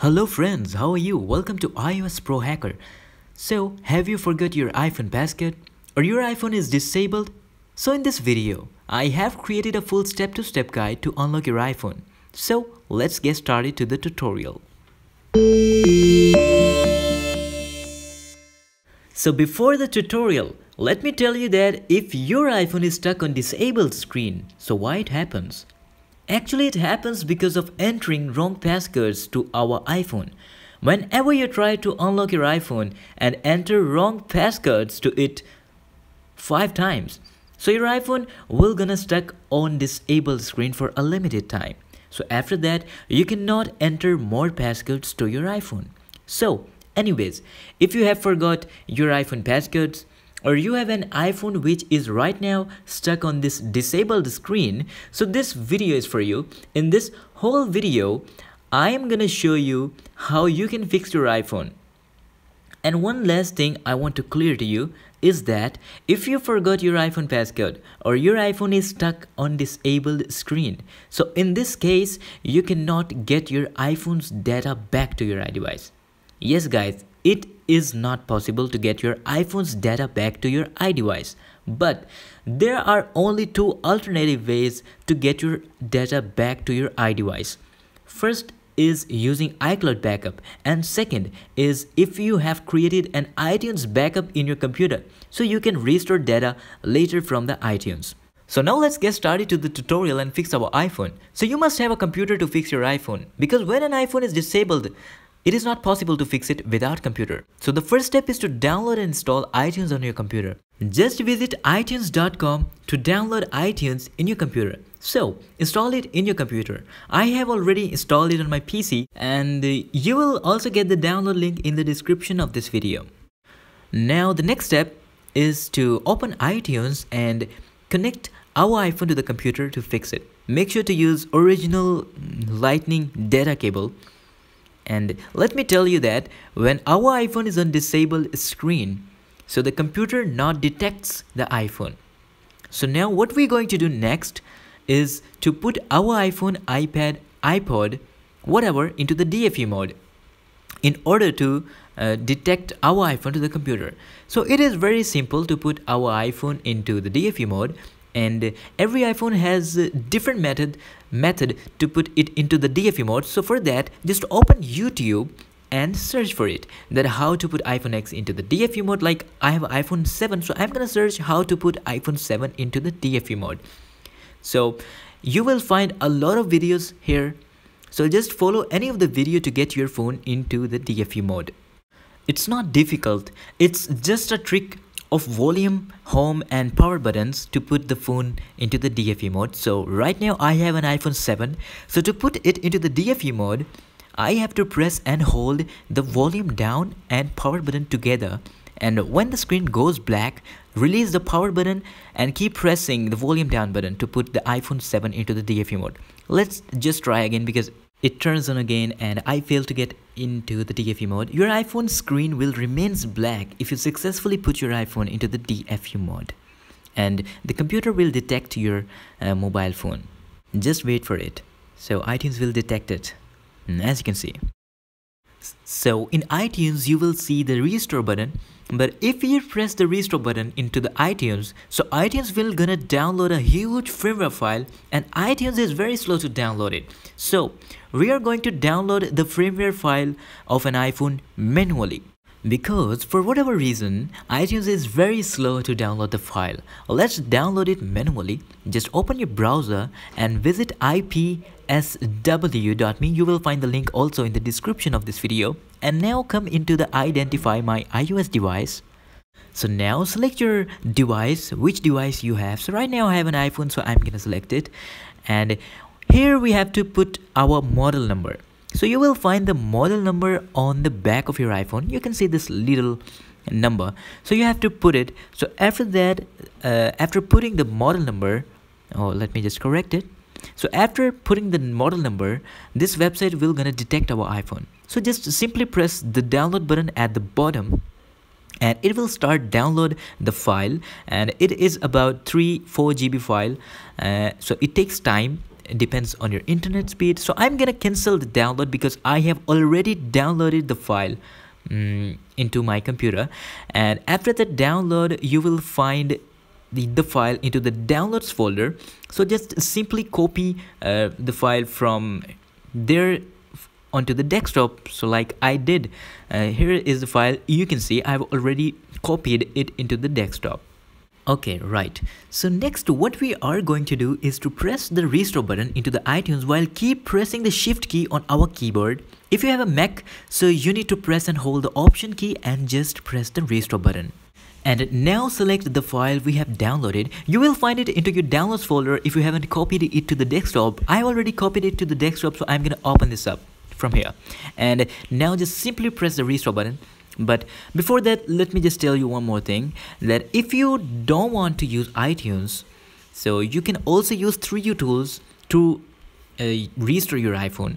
Hello friends, how are you? Welcome to iOS Pro Hacker. So, have you forgot your iPhone passcode or your iPhone is disabled? So in this video, I have created a full step-to-step -step guide to unlock your iPhone. So, let's get started to the tutorial. So before the tutorial, let me tell you that if your iPhone is stuck on disabled screen, so why it happens? Actually, it happens because of entering wrong passcodes to our iPhone. Whenever you try to unlock your iPhone and enter wrong passcodes to it five times, so your iPhone will gonna stuck on disabled screen for a limited time. So after that, you cannot enter more passcodes to your iPhone. So anyways, if you have forgot your iPhone passcodes, or you have an iPhone which is right now stuck on this disabled screen. So this video is for you. In this whole video I am gonna show you how you can fix your iPhone. And one last thing I want to clear to you is that if you forgot your iPhone passcode or your iPhone is stuck on disabled screen so in this case you cannot get your iPhone's data back to your device yes guys it is not possible to get your iPhone's data back to your iDevice. But there are only two alternative ways to get your data back to your iDevice. First is using iCloud backup and second is if you have created an iTunes backup in your computer so you can restore data later from the iTunes. So now let's get started to the tutorial and fix our iPhone. So you must have a computer to fix your iPhone because when an iPhone is disabled, it is not possible to fix it without computer. So the first step is to download and install iTunes on your computer. Just visit itunes.com to download iTunes in your computer. So install it in your computer. I have already installed it on my PC and you will also get the download link in the description of this video. Now the next step is to open iTunes and connect our iPhone to the computer to fix it. Make sure to use original lightning data cable and let me tell you that when our iPhone is on disabled screen, so the computer not detects the iPhone. So now what we're going to do next is to put our iPhone, iPad, iPod, whatever into the DFU mode in order to uh, detect our iPhone to the computer. So it is very simple to put our iPhone into the DFU mode and every iPhone has a different method method to put it into the DFU mode. So for that just open YouTube and search for it. That how to put iPhone X into the DFU mode like I have iPhone 7 so I'm gonna search how to put iPhone 7 into the DFU mode. So you will find a lot of videos here. So just follow any of the video to get your phone into the DFU mode. It's not difficult. It's just a trick of volume, home and power buttons to put the phone into the DFU mode. So right now I have an iPhone 7. So to put it into the DFU mode, I have to press and hold the volume down and power button together. And when the screen goes black, release the power button and keep pressing the volume down button to put the iPhone 7 into the DFU mode. Let's just try again because it turns on again and I fail to get into the DFU mode. Your iPhone screen will remains black if you successfully put your iPhone into the DFU mode. And the computer will detect your uh, mobile phone. Just wait for it. So iTunes will detect it, as you can see. So in iTunes, you will see the restore button but if you press the restore button into the iTunes, so iTunes will gonna download a huge firmware file and iTunes is very slow to download it. So we are going to download the firmware file of an iPhone manually. Because for whatever reason, iTunes is very slow to download the file. Let's download it manually. Just open your browser and visit ipsw.me. You will find the link also in the description of this video. And now come into the identify my iOS device. So now select your device, which device you have. So right now I have an iPhone, so I'm gonna select it. And here we have to put our model number. So you will find the model number on the back of your iPhone. You can see this little number. So you have to put it. So after that, uh, after putting the model number, oh, let me just correct it. So after putting the model number, this website will gonna detect our iPhone. So just simply press the download button at the bottom and it will start download the file and it is about 3 4 GB file uh, so it takes time depends on your internet speed. So i'm gonna cancel the download because i have already downloaded the file um, into my computer. And after the download you will find the, the file into the downloads folder. So just simply copy uh, the file from there onto the desktop. So like I did uh, here is the file. You can see I've already copied it into the desktop Okay, right. So next what we are going to do is to press the restore button into the iTunes while keep pressing the shift key on our keyboard. If you have a Mac, so you need to press and hold the option key and just press the restore button. And now select the file we have downloaded. You will find it into your downloads folder if you haven't copied it to the desktop. I already copied it to the desktop so I'm gonna open this up from here. And now just simply press the restore button but before that let me just tell you one more thing that if you don't want to use itunes so you can also use 3u tools to uh, restore your iphone.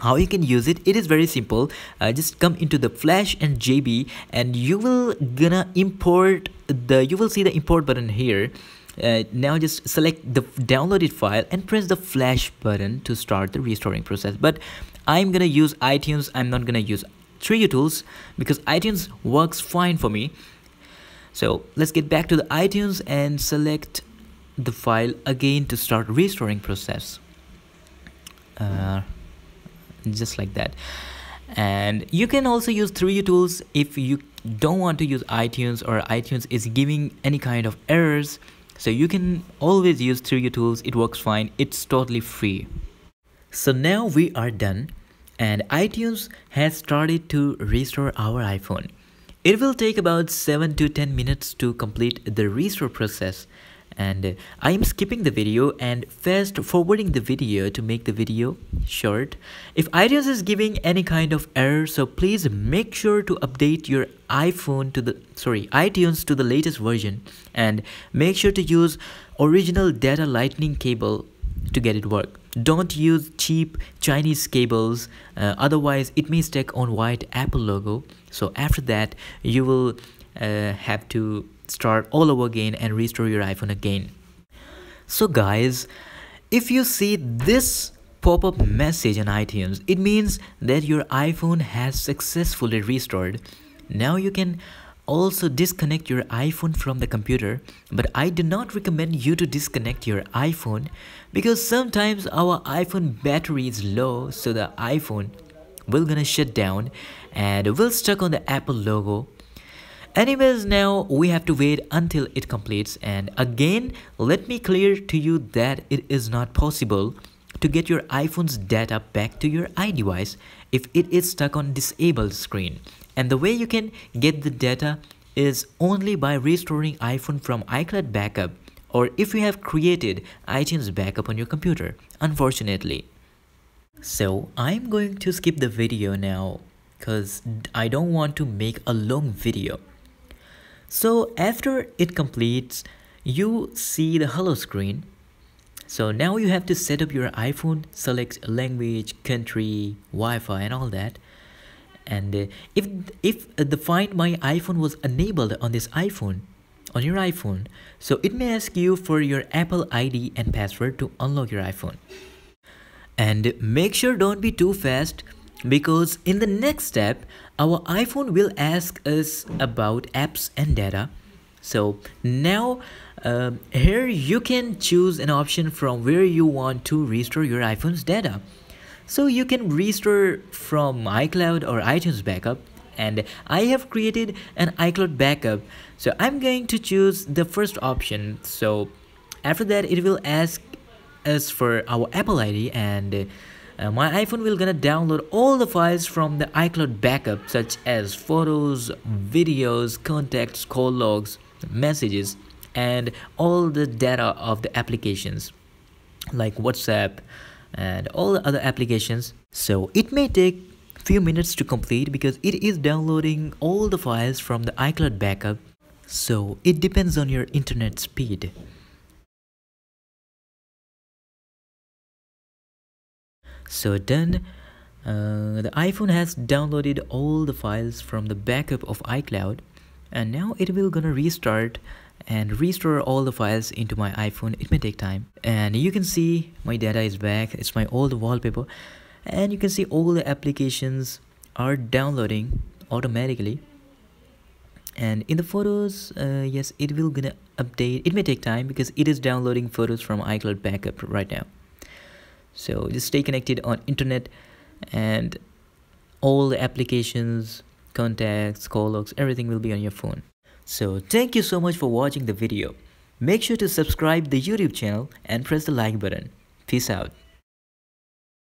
How you can use it? It is very simple. Uh, just come into the flash and jb and you will gonna import the you will see the import button here. Uh, now just select the downloaded file and press the flash button to start the restoring process. But i'm gonna use itunes. I'm not gonna use 3U tools because iTunes works fine for me. So let's get back to the iTunes and select the file again to start restoring process. Uh, just like that. And you can also use 3U tools if you don't want to use iTunes or iTunes is giving any kind of errors. So you can always use 3U tools. It works fine. It's totally free. So now we are done and iTunes has started to restore our iPhone. It will take about 7 to 10 minutes to complete the restore process and uh, I am skipping the video and fast forwarding the video to make the video short. If iTunes is giving any kind of error so please make sure to update your iPhone to the sorry iTunes to the latest version and make sure to use original data lightning cable to get it work don't use cheap chinese cables uh, otherwise it may stick on white apple logo. So after that you will uh, have to start all over again and restore your iphone again. So guys if you see this pop-up message on itunes it means that your iphone has successfully restored. Now you can also disconnect your iPhone from the computer but I do not recommend you to disconnect your iPhone because sometimes our iPhone battery is low so the iPhone will gonna shut down and will stuck on the Apple logo. Anyways now we have to wait until it completes and again let me clear to you that it is not possible to get your iPhone's data back to your iDevice if it is stuck on disabled screen and the way you can get the data is only by restoring iPhone from iCloud backup or if you have created iTunes backup on your computer, unfortunately. So I'm going to skip the video now because I don't want to make a long video. So after it completes, you see the hello screen. So now you have to set up your iPhone, select language, country, Wi-Fi and all that and uh, if if the find my iphone was enabled on this iphone on your iphone so it may ask you for your apple id and password to unlock your iphone and make sure don't be too fast because in the next step our iphone will ask us about apps and data so now uh, here you can choose an option from where you want to restore your iPhone's data. So you can restore from iCloud or iTunes backup and I have created an iCloud backup. So I'm going to choose the first option. So after that it will ask us for our Apple ID and uh, my iPhone will gonna download all the files from the iCloud backup such as photos, videos, contacts, call logs, messages and all the data of the applications like WhatsApp, and all the other applications. So it may take few minutes to complete because it is downloading all the files from the iCloud backup. So it depends on your internet speed. So done. Uh, the iPhone has downloaded all the files from the backup of iCloud and now it will gonna restart and restore all the files into my iphone. It may take time. And you can see my data is back. It's my old wallpaper. And you can see all the applications are downloading automatically. And in the photos uh, yes it will gonna update. It may take time because it is downloading photos from iCloud backup right now. So just stay connected on internet and all the applications contacts call logs everything will be on your phone so thank you so much for watching the video. Make sure to subscribe the youtube channel and press the like button. Peace out